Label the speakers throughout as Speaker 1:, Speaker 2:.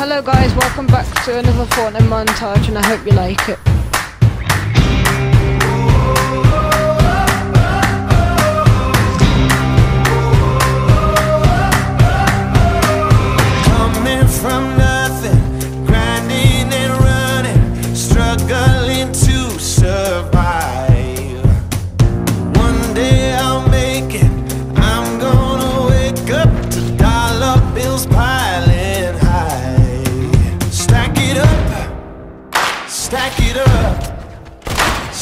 Speaker 1: Hello guys, welcome back to another Fortnite montage and I hope you like it.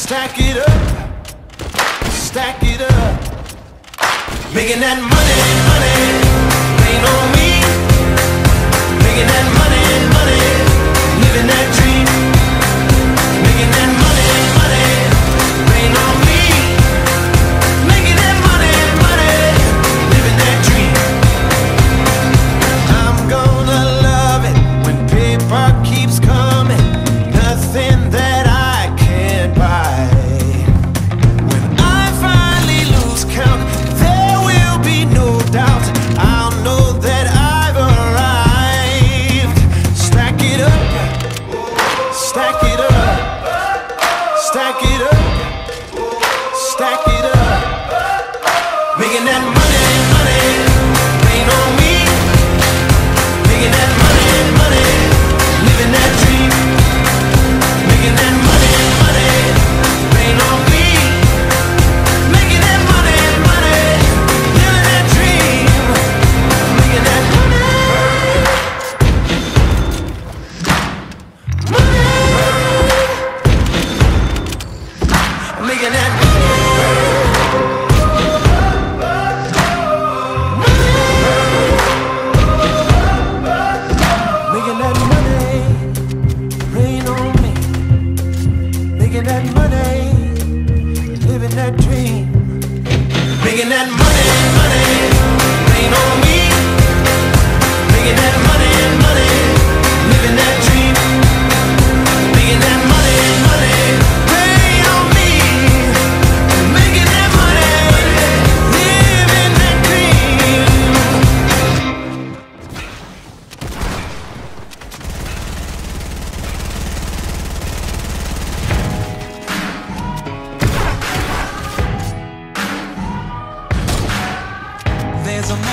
Speaker 2: Stack it up, stack it up. Making that money, money, rain on me. making that money, living that dream, making that money, money.